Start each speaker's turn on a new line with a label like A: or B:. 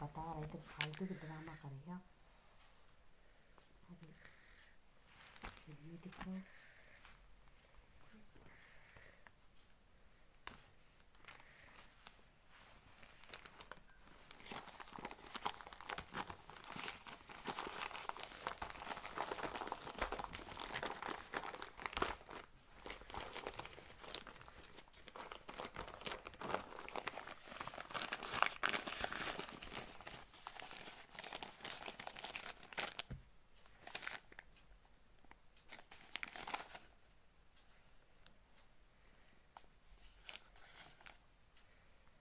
A: पता रहे तो फालतू की ड्रामा करेगा अभी ये दिख रहा है